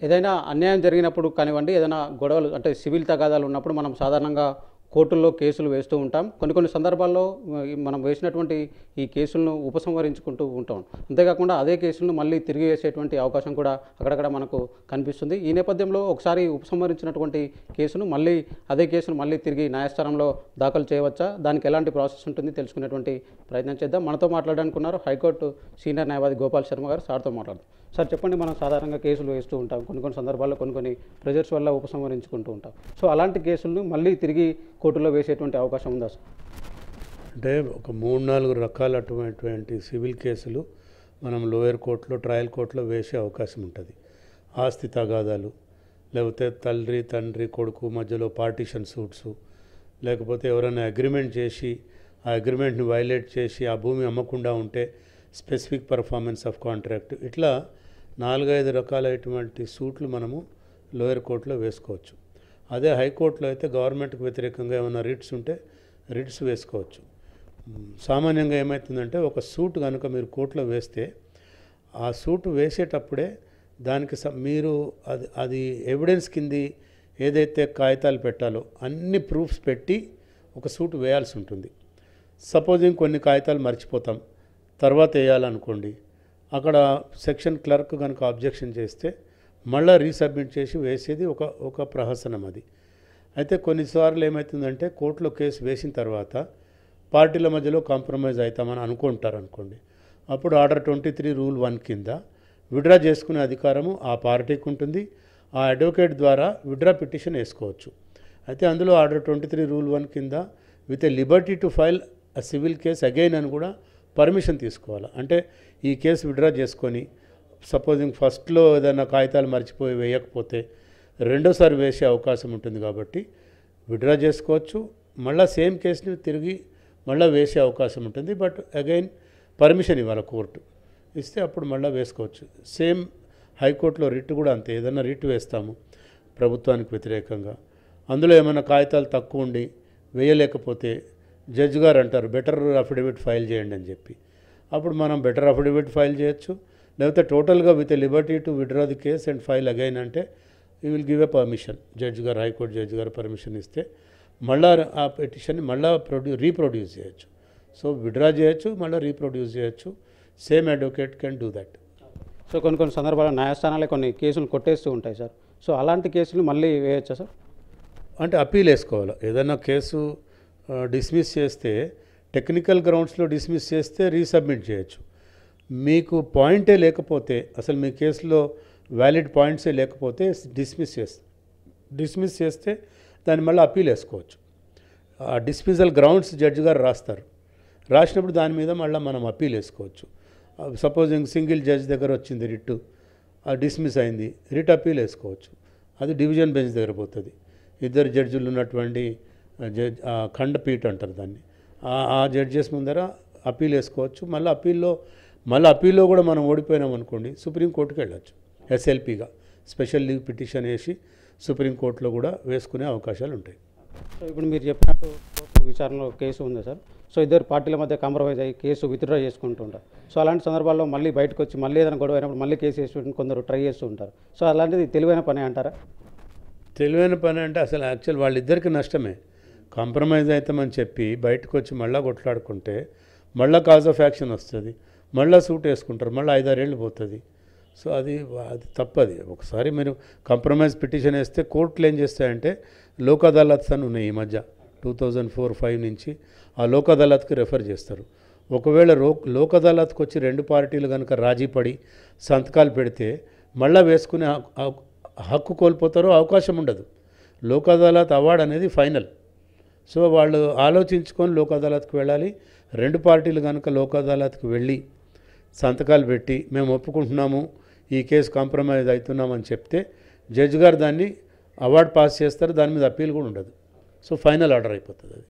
ఏదైనా అన్యాయం జరిగినప్పుడు కానివ్వండి ఏదైనా గొడవలు అంటే సివిల్ తగాదాలు ఉన్నప్పుడు మనం సాధారణంగా కోర్టుల్లో కేసులు వేస్తూ ఉంటాం. కొన్ని కొన్ని సందర్భాల్లో మనం వేసినటువంటి ఈ కేసులను ఉపసంహరించుకుంటూ ఉంటాం. అంతేకాకుండా అదే కేసులను మళ్ళీ తిరిగి వేసేటువంటి అవకాశం కూడా అక్కడక్కడ మనకు కనిపిస్తుంది. ఈ నేపథ్యంలో ఒకసారి ఉపసంహరించినటువంటి కేసును మళ్ళీ అదే కేసును మళ్ళీ తిరిగి న్యాయస్థానంలో దాఖలు చేయవచ్చా? దానికి ఎలాంటి ప్రాసెస్ ఉంటుంది తెలుసుకునేటువంటి ప్రయత్నం చేద్దాం. మనతో మాట్లాడడానికి ఉన్నారు హైకోర్టు సీనియర్ న్యాయవాది గోపాల్ శర్మ గారు. సార్తో మాట్లాడదాం. సార్ చెప్పండి మనం సాధారణంగా కేసులు వేస్తూ ఉంటాం. కొన్ని కొన్ని సందర్భాల్లో కొన్ని కొన్ని ప్రెజర్స్ వల్ల ఉపసంహరించుకుంటూ ఉంటాం. సో అలాంటి కేసులను మళ్ళీ తిరిగి కోర్టులో వేసేటువంటి అవకాశం ఉందా సార్? అంటే ఒక మూడు నాలుగు రకాలటువంటి సివిల్ కేసులు మనం లోయర్ కోర్టులో ట్రయల్ కోర్టులో వేసే అవకాశం ఉంటుంది. ఆస్తి తగాదాలు లేకపోతే తల్లి తండ్రి కొడుకు మధ్యలో పార్టీషన్ సూట్స్ లేకపోతే ఎవరైనా అగ్రిమెంట్ చేసి ఆ అగ్రిమెంట్ని వైలేట్ చేసి ఆ భూమి అమ్మకుండా ఉంటే స్పెసిఫిక్ పర్ఫార్మెన్స్ ఆఫ్ కాంట్రాక్ట్. ఇట్లా నాలుగైదు రకాలైనటువంటి సూట్లు మనము లోయర్ కోర్టులో వేసుకోవచ్చు. అదే హైకోర్టులో అయితే గవర్నమెంట్కి వ్యతిరేకంగా ఏమైనా రిట్స్ ఉంటే రిట్స్ వేసుకోవచ్చు. సామాన్యంగా ఏమవుతుందంటే ఒక సూట్ కనుక మీరు కోర్టులో వేస్తే ఆ సూట్ వేసేటప్పుడే దానికి స- మీరు అది అది ఎవిడెన్స్ కింది ఏదైతే కాగితాలు పెట్టాలో అన్ని ప్రూఫ్స్ పెట్టి ఒక సూట్ వేయాల్సి ఉంటుంది. సపోజింగ్ కొన్ని కాగితాలు మర్చిపోతాం. తర్వాత వేయాలనుకోండి. అక్కడ సెక్షన్ క్లర్క్ కనుక అబ్జెక్షన్ చేస్తే మళ్ళీ రీసబ్మిట్ చేసి వేసేది ఒక ఒక ప్రహసనం అది. అయితే కొన్నిసార్లు ఏమవుతుందంటే కోర్టులో కేసు వేసిన తర్వాత పార్టీల మధ్యలో కాంప్రమైజ్ అవుతామని అనుకుంటారు అనుకోండి అప్పుడు order twenty three rule one కింద విడ్రా చేసుకునే అధికారము ఆ పార్టీకి ఉంటుంది. ఆ అడ్వకేట్ ద్వారా విడ్రా పిటిషన్ వేసుకోవచ్చు. అయితే అందులో order twenty three rule one కింద with a liberty to file a civil case again అని కూడా పర్మిషన్ తీసుకోవాలి. అంటే ఈ కేసు విడ్రా చేసుకొని సపోజింగ్ ఫస్ట్లో ఏదైనా కాగితాలు మర్చిపోయి వేయకపోతే రెండోసారి వేసే అవకాశం ఉంటుంది కాబట్టి విడ్రా చేసుకోవచ్చు. మళ్ళీ సేమ్ కేసుని తిరిగి మళ్ళీ వేసే అవకాశం ఉంటుంది. బట్ అగైన్ పర్మిషన్ ఇవ్వాలి కోర్టు. ఇస్తే అప్పుడు మళ్ళీ వేసుకోవచ్చు. సేమ్ హైకోర్టులో రిట్ కూడా అంతే. ఏదైనా రిట్ వేస్తాము ప్రభుత్వానికి వ్యతిరేకంగా. అందులో ఏమైనా కాగితాలు తక్కువ ఉండి వేయలేకపోతే జడ్జి గారు అంటారు బెటర్ అఫిడవిట్ ఫైల్ చేయండి అని చెప్పి. అప్పుడు మనం బెటర్ అఫిడవిట్ ఫైల్ చేయొచ్చు. లేకపోతే టోటల్గా with liberty to withdraw the case and file again అంటే you will give a permission. Judge గారు హైకోర్టు జడ్జి గారు పర్మిషన్ ఇస్తే మళ్ళా ఆ పిటిషన్ని మళ్ళీ ప్రొడ్యూ రీప్రొడ్యూస్ చేయొచ్చు. సో విడ్రా చేయొచ్చు మళ్ళీ రీప్రొడ్యూస్ చేయొచ్చు. Same advocate can do that. So కొన్ని కొన్ని సందర్భాల్లో న్యాయస్థానాలే కొన్ని కేసులు కొట్టేస్తూ ఉంటాయి సార్. సో అలాంటి కేసులు మళ్ళీ వేయచ్చా సార్? అంటే అప్పీల్ వేసుకోవాలి? ఏదైనా కేసు డిస్మిస్ చేస్తే టెక్నికల్ గ్రౌండ్స్లో డిస్మిస్ చేస్తే రీసబ్మిట్ చేయొచ్చు. మీకు పాయింటే లేకపోతే అసలు మీ కేసులో వ్యాలిడ్ పాయింట్సే లేకపోతే డిస్మిస్ చేస్తే. డిస్మిస్ చేస్తే దాన్ని మళ్ళీ అప్పీల్ వేసుకోవచ్చు. ఆ డిస్మిసల్ గ్రౌండ్స్ జడ్జి గారు రాస్తారు. రాసినప్పుడు దాని మీద మళ్ళీ మనం అప్పీల్ వేసుకోవచ్చు. సపోజింగ్ సింగిల్ జడ్జ్ దగ్గర వచ్చింది రిట్ డిస్మిస్ అయింది రిట్ అప్పీల్ వేసుకోవచ్చు. అది డివిజన్ బెంచ్ దగ్గర పోతుంది. ఇద్దరు జడ్జిలు ఉన్నటువంటి జడ్జ్ ఖండపీఠ అంటారు దాన్ని. ఆ జడ్జెస్ ముందర అప్పీల్ వేసుకోవచ్చు. మళ్ళీ అప్పీల్లో మళ్ళీ అప్పీల్లో కూడా మనం ఓడిపోయినాం అనుకోండి సుప్రీంకోర్టుకి వెళ్ళొచ్చు. ఎస్ఎల్పిగా స్పెషల్ లీవ్ పిటిషన్ వేసి సుప్రీంకోర్టులో కూడా వేసుకునే అవకాశాలు ఉంటాయి. సో ఇప్పుడు మీరు చెప్పినట్టు కోర్టు విచారణలో కేసు ఉంది సార్. సో ఇద్దరు పార్టీల మధ్య కాంప్రమైజ్ అయ్యి కేసు విత్డ్రా చేసుకుంటూ ఉంటారు. సో అలాంటి సందర్భాల్లో మళ్ళీ బయటకు వచ్చి మళ్ళీ ఏదైనా గొడవ అయినప్పుడు మళ్ళీ కేసు వేసి కొందరు ట్రై చేస్తూ ఉంటారు. సో అలాంటిది తెలివైన పని అంటారా? తెలివైన పని అంటే అసలు యాక్చువల్ వాళ్ళిద్దరికి నష్టమే. కాంప్రమైజ్ అవుతామని చెప్పి బయటకు వచ్చి మళ్ళీ కొట్లాడుకుంటే మళ్ళీ కాజ్ ఆఫ్ యాక్షన్ వస్తుంది. మళ్ళీ సూట్ వేసుకుంటారు మళ్ళీ ఐదారేళ్ళు పోతుంది. సో అది అది తప్పది. ఒకసారి మీరు కాంప్రమైజ్ పిటిషన్ వేస్తే కోర్టులు ఏం చేస్తాయంటే లోక్ అదాలత్స్ అని ఉన్నాయి ఈ మధ్య టూ థౌజండ్ ఫోర్ ఫైవ్ నుంచి ఆ లోక్ అదాలత్కి రెఫర్ చేస్తారు. ఒకవేళ రో లోక్ అదాలత్కి వచ్చి రెండు పార్టీలు కనుక రాజీ పడి సంతకాలు పెడితే మళ్ళీ వేసుకునే హక్కు- హక్కు కోల్పోతారో అవకాశం ఉండదు. లోక్ అదాలత్ అవార్డ్ అనేది ఫైనల్. సో వాళ్ళు ఆలోచించుకొని లోక్ అదాలత్కి వెళ్ళాలి. రెండు పార్టీలు కనుక లోక్ అదాలత్కి వెళ్ళి సంతకాలు పెట్టి మేము ఒప్పుకుంటున్నాము ఈ కేసు కాంప్రమైజ్ అవుతున్నామని చెప్తే జడ్జి గారు దాన్ని అవార్డు పాస్ చేస్తారు దాని మీద అప్పీల్ కూడా ఉండదు. సో ఫైనల్ ఆర్డర్ అయిపోతుంది అది.